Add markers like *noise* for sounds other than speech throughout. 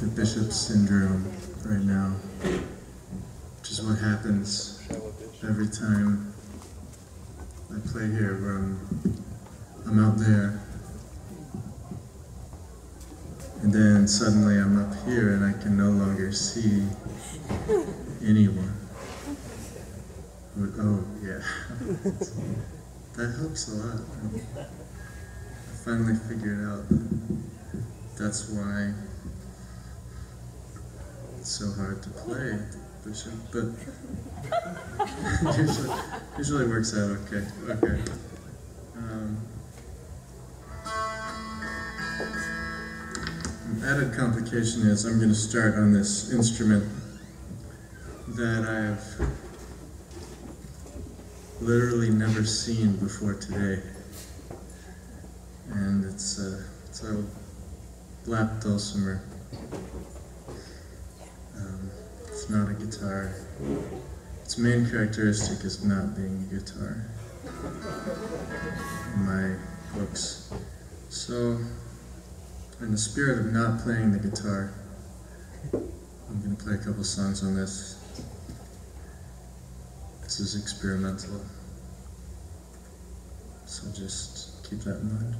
the bishop syndrome right now, which is what happens every time I play here, where I'm, I'm out there. And then suddenly I'm up here and I can no longer see anyone. Oh, yeah. *laughs* that helps a lot. I finally figured out that's why it's so hard to play Bishop, but *laughs* usually, usually works out okay. Okay. Um, added complication is I'm going to start on this instrument that I have literally never seen before today. And it's a, it's a lap dulcimer. It's not a guitar. Its main characteristic is not being a guitar in my books. So, in the spirit of not playing the guitar, I'm going to play a couple songs on this. This is experimental. So just keep that in mind.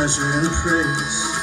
pleasure and praise.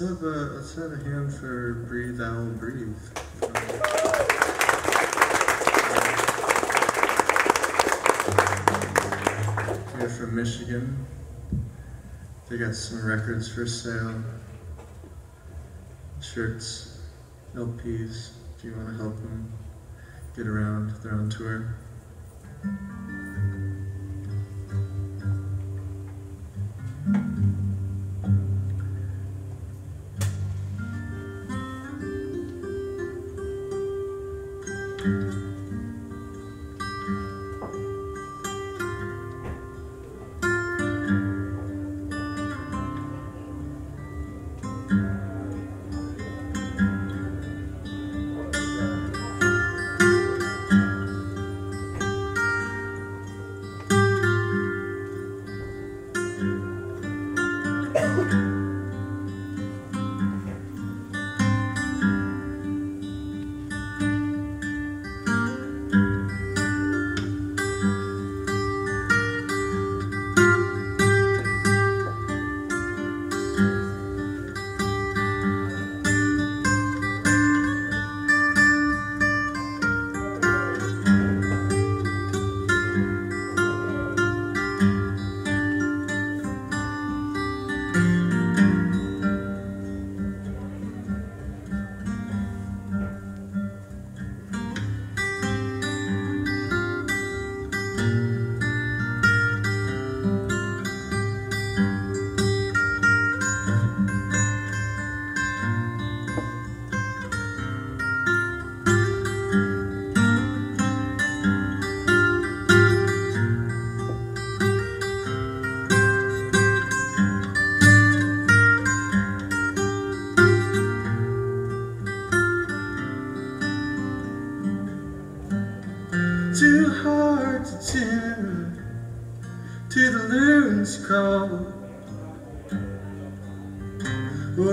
Let's have a let's have a hand for Breathe Owl Breathe. They're from Michigan. They got some records for sale. Shirts, LPs, if you want to help them get around. They're on tour.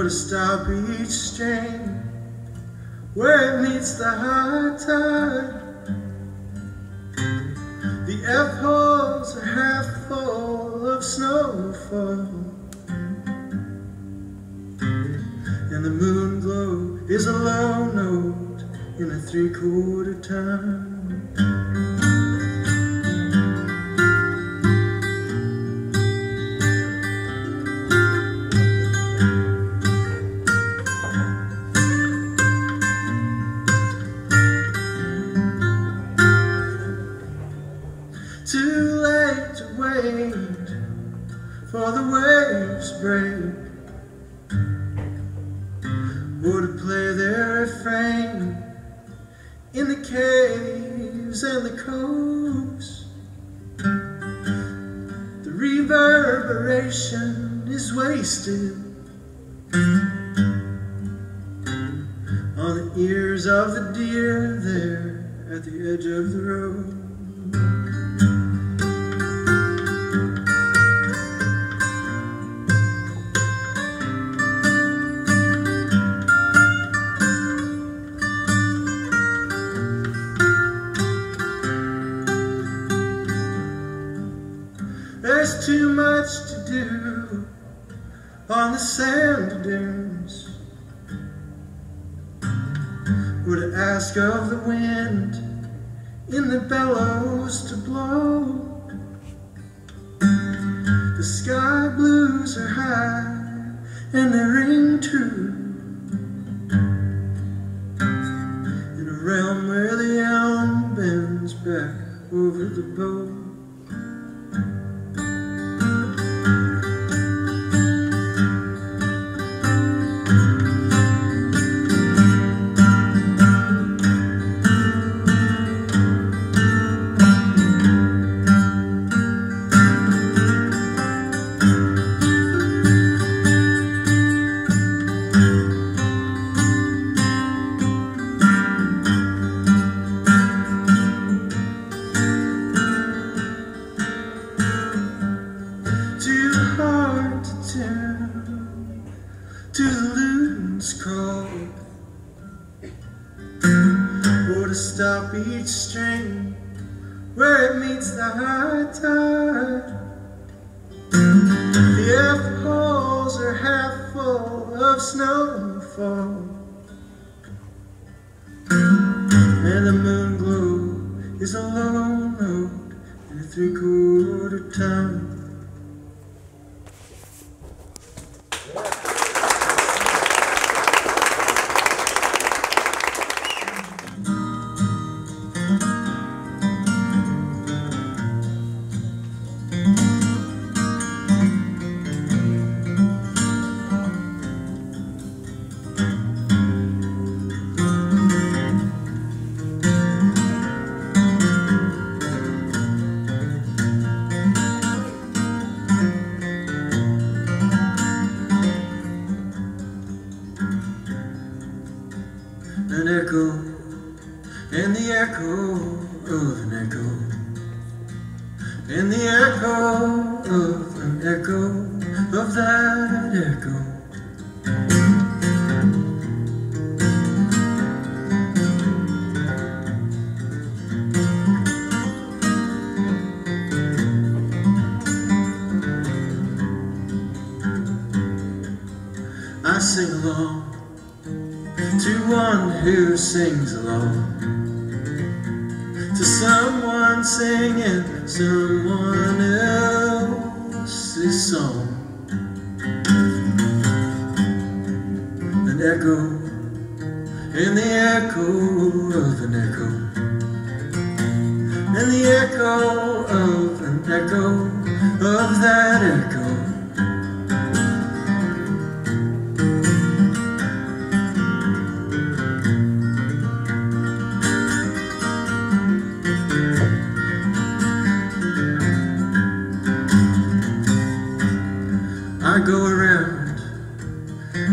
never stop each strain where it meets the high tide. The F holes are half full of snowfall, and the moon glow is a low note in a three quarter time. or to play their refrain in the caves and the coves. The reverberation is wasted on the ears of the deer there at the edge of the road.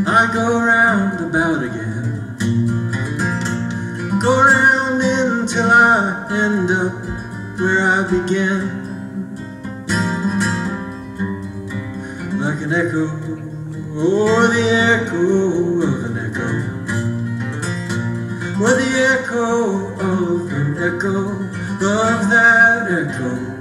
I go round about again. Go round until I end up where I began. Like an echo, or the echo of an echo. Or the echo of an echo of that echo.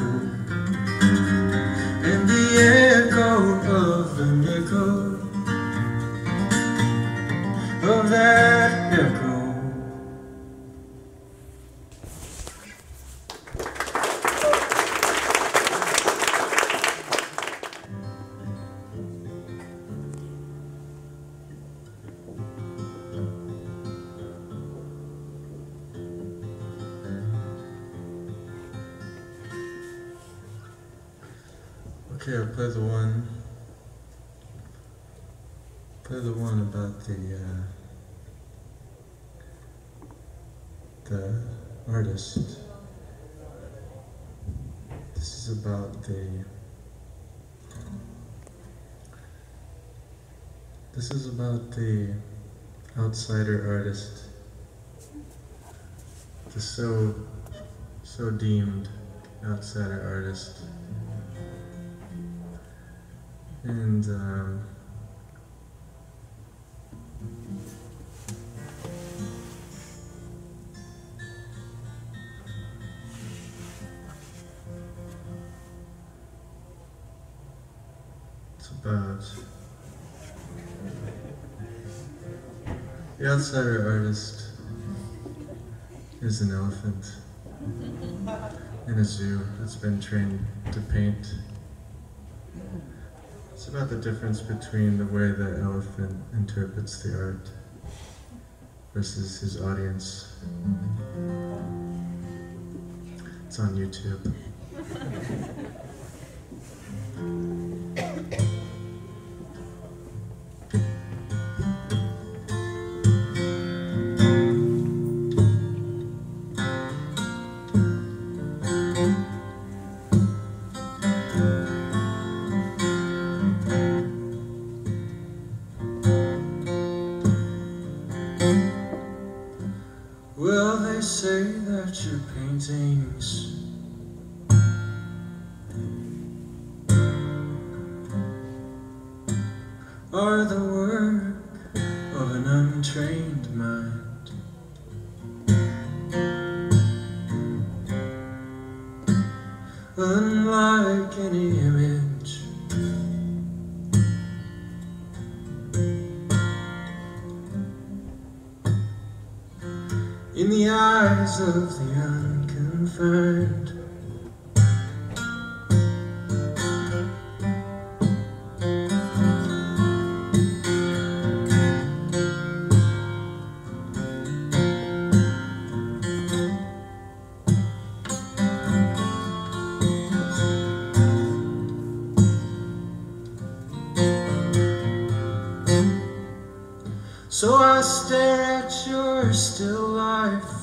That Okay, I'll play the one. Play the one about the uh, the artist. This is about the. This is about the outsider artist. The so so deemed outsider artist. And um, it's about the outsider artist is an elephant in a zoo that's been trained to paint. It's about the difference between the way the elephant interprets the art versus his audience. It's on YouTube. *laughs* eyes of the unconfined. So I stare at your still life.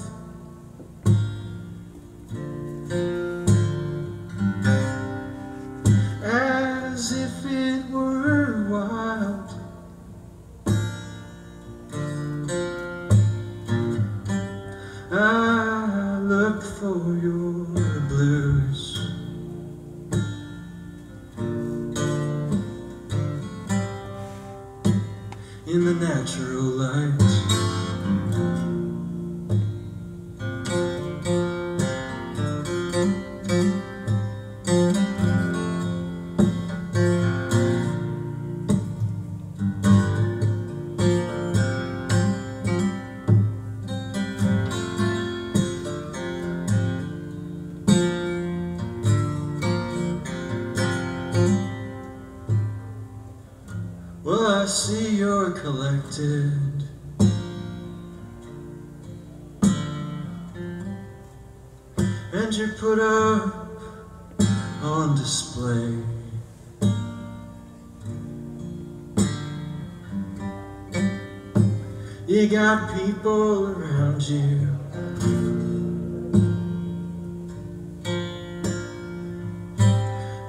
People around you.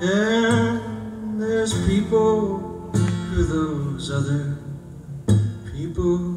And there's people who those other people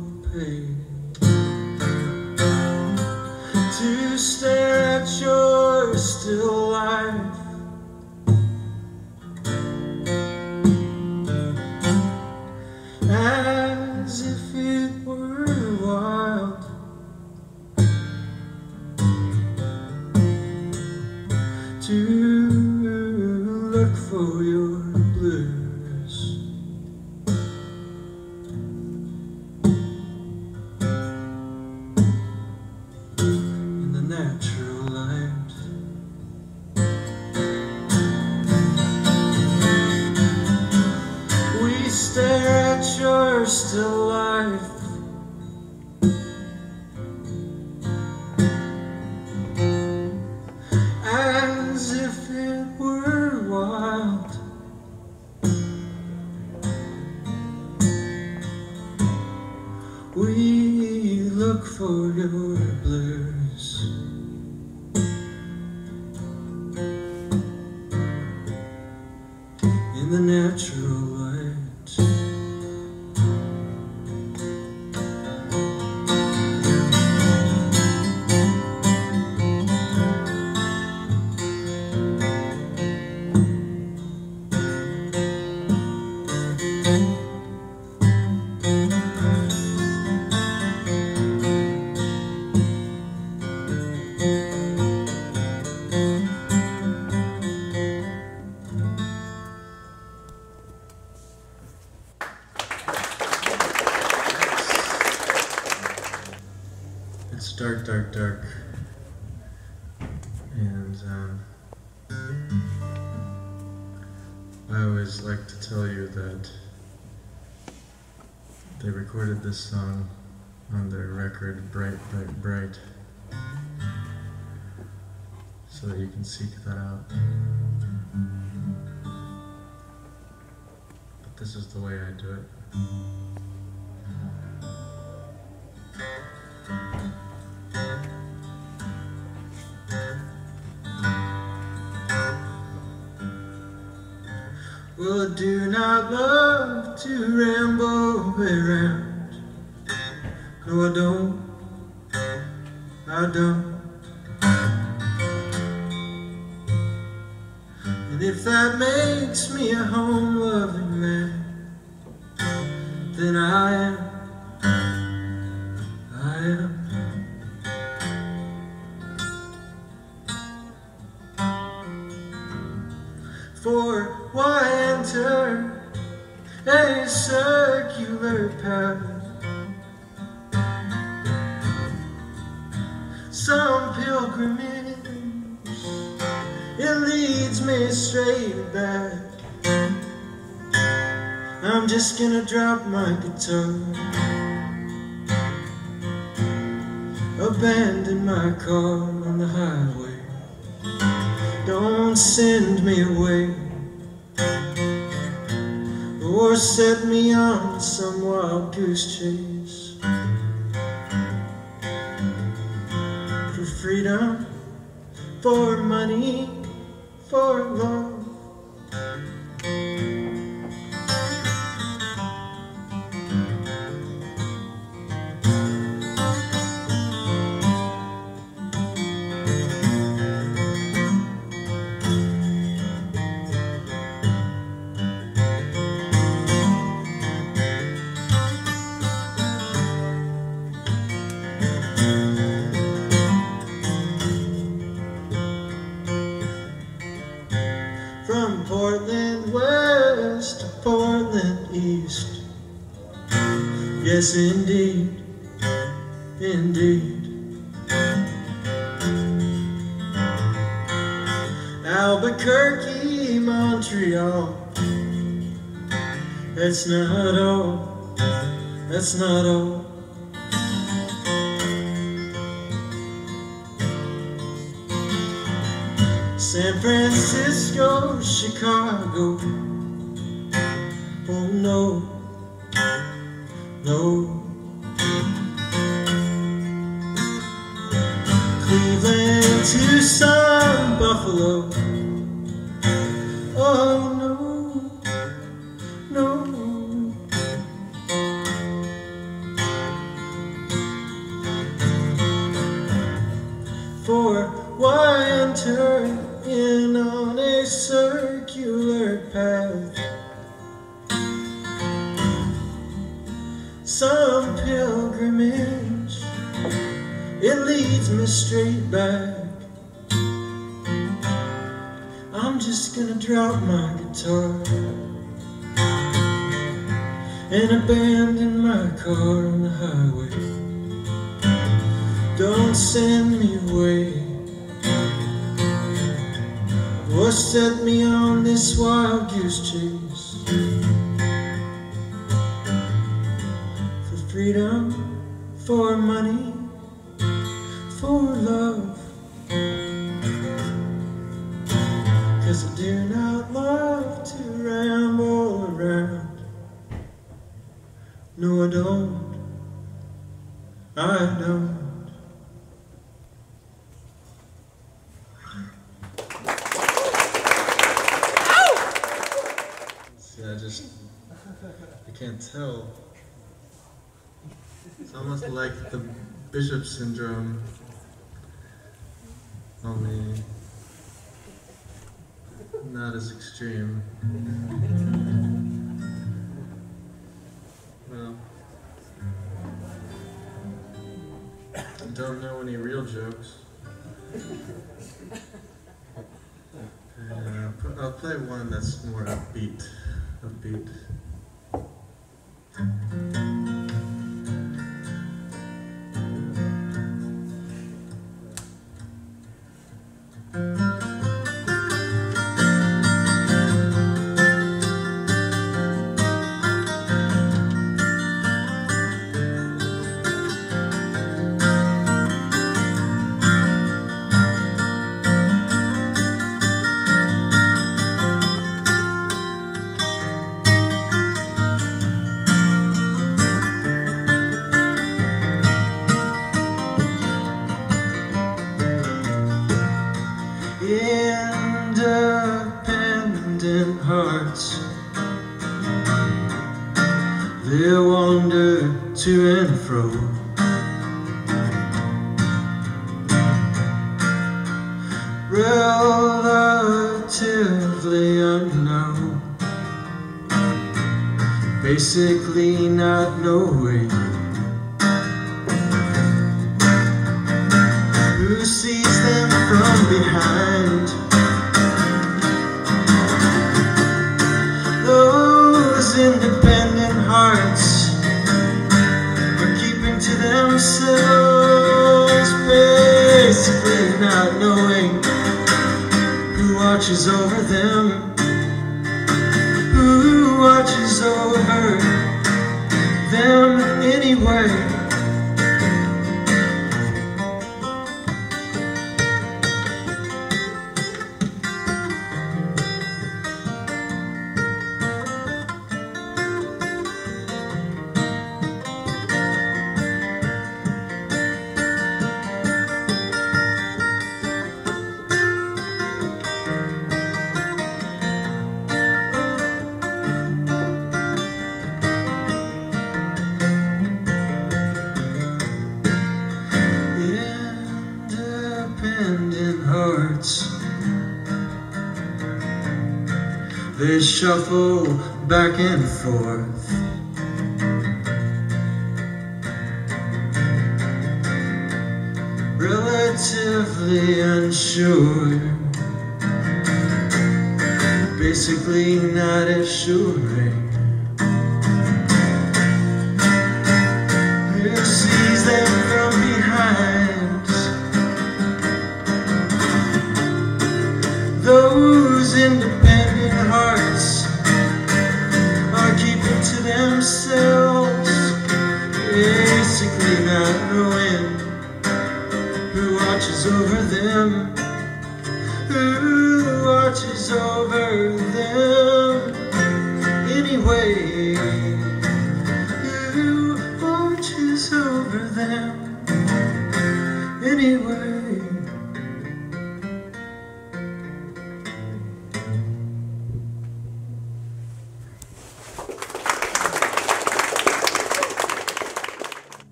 In the natural this song on their record Bright, Bright, Bright. So that you can seek that out. But this is the way I do it. Well, do not love to ramble. No, I don't. I don't. And if that makes me a home loving I'm gonna drop my guitar, abandon my car on the highway. Don't send me away. Or set me on some wild goose chase That's not all, that's not all. San Francisco, Chicago. Oh no, circular path? Some pilgrimage, it leads me straight back. I'm just gonna drop my guitar and abandon my car on the highway. Don't send me away Set me on this wild goose chase. For freedom, for money, for love. Cause I do not love to ramble around. No I don't, I don't See, I just, I tell. It's almost like the bishop syndrome, only not as extreme. Well, I don't know any real jokes. Uh, I'll play one that's more upbeat. Upbeat. Who sees them from behind? Those independent hearts are keeping to themselves, basically not knowing who watches over them. Shuffle back and forth. Relatively unsure. Basically not assuring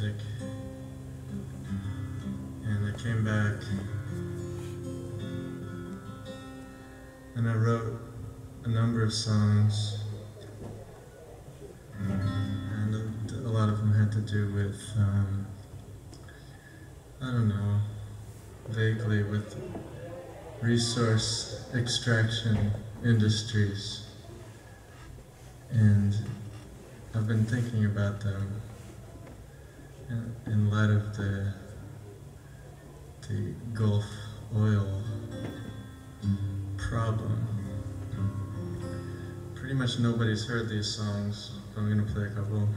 music. And I came back and I wrote a number of songs. And a lot of them had to do with, um, I don't know, vaguely with resource extraction industries. And I've been thinking about them in, light of the, the Gulf oil problem. Pretty much nobody's heard these songs, I'm gonna play a couple.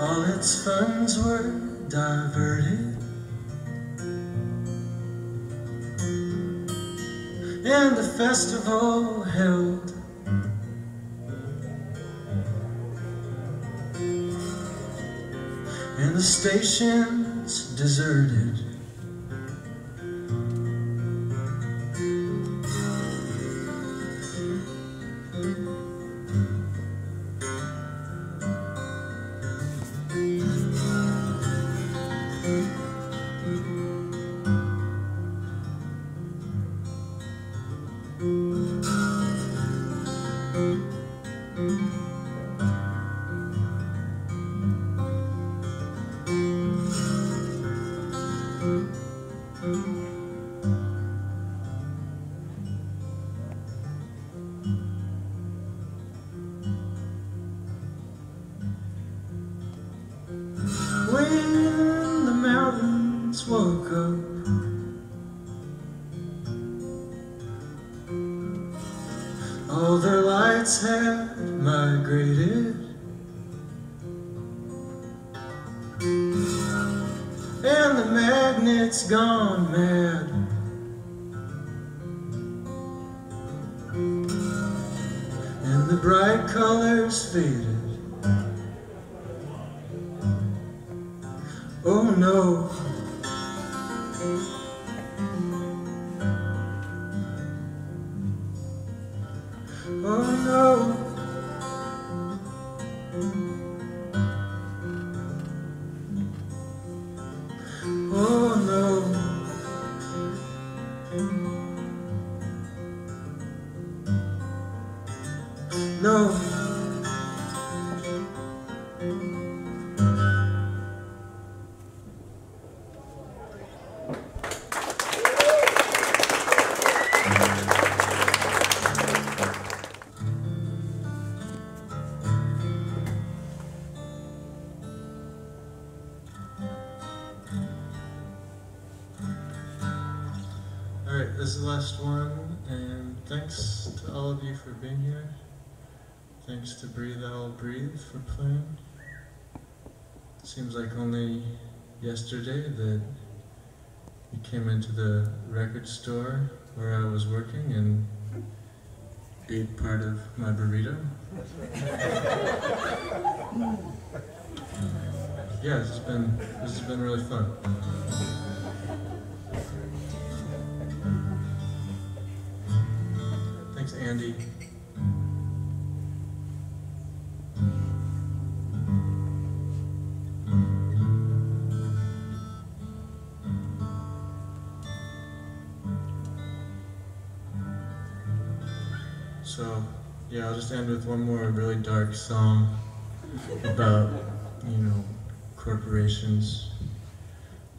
All its funds were diverted. And the festival held. And the stations deserted. Magnets gone mad And the bright colors faded Oh no. Ate part of my burrito. Um, yeah, this has been this has been really fun. Thanks, Andy. just end with one more really dark song about, you know, corporations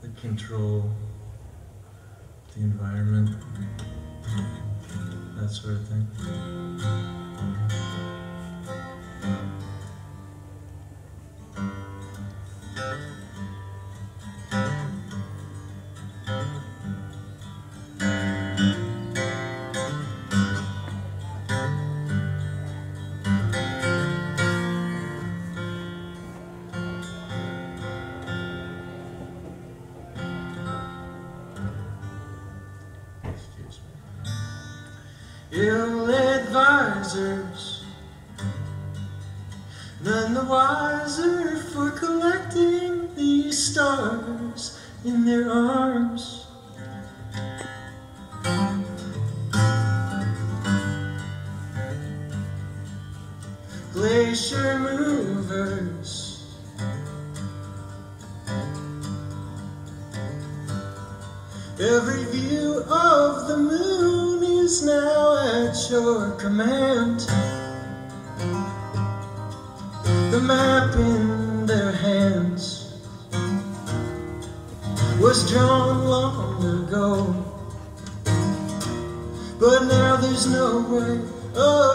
that control the environment, that sort of thing. none the wiser for collecting these stars in their arms. Glacier movers Every view of the moon is now at your command the up in their hands was drawn long ago. But now there's no way. Oh,